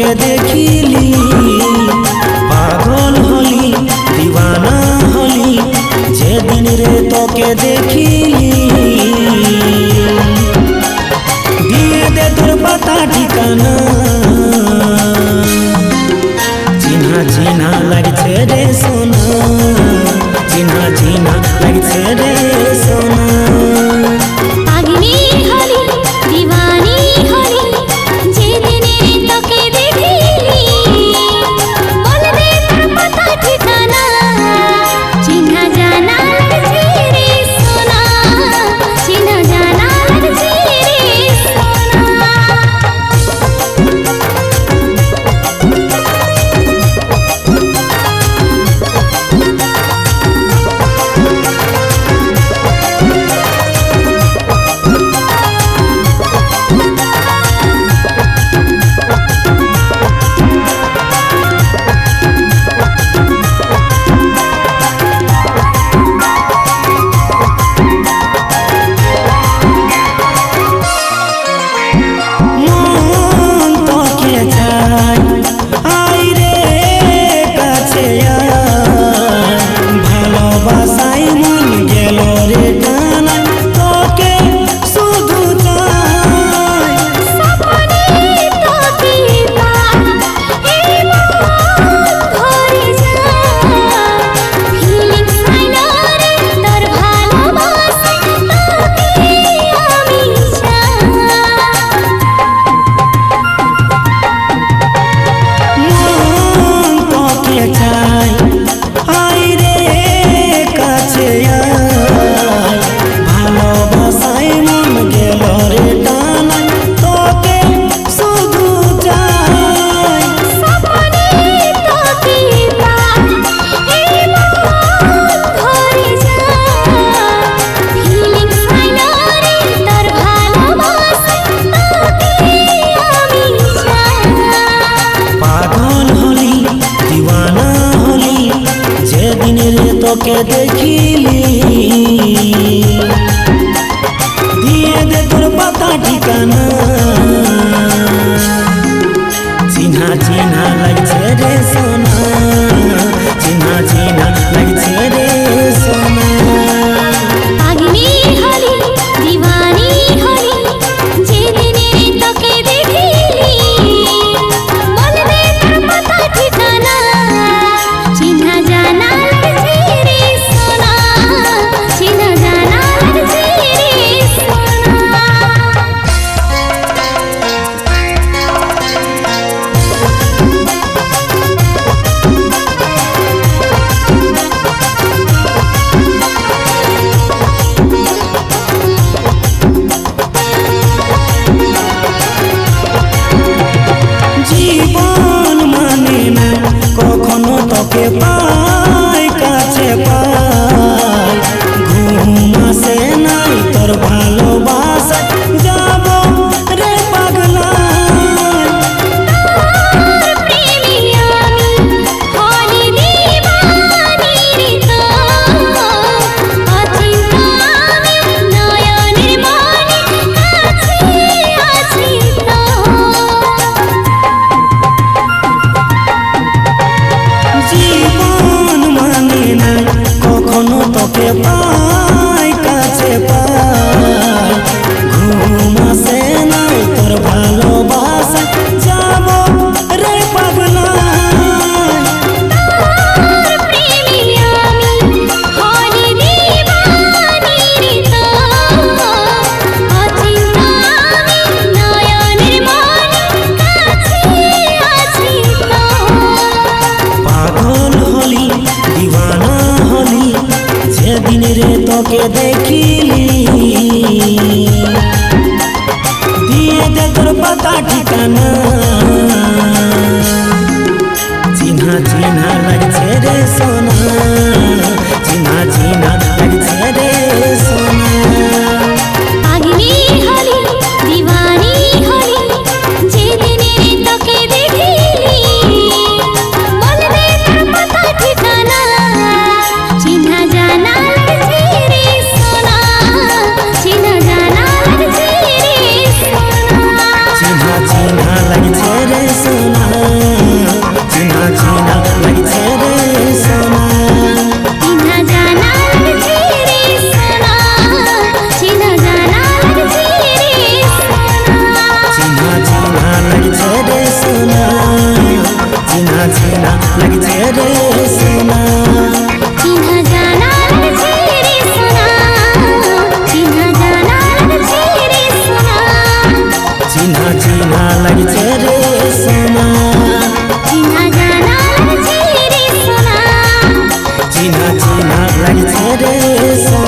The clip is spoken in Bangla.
আমাকে দেখিলি, পাগল হলি দিবানা হলি, যেদিন রে তোকে দেখিলি। দিয়ে দে তোর পাতা ঠিকানা তোকে দেখিলি দিয়ে দে তোর পাতা ঠিকানা। চিনা চিনা লাগছে के पास You're. के देखिली दिए दे तोर पता ठिकाना। Not like today, so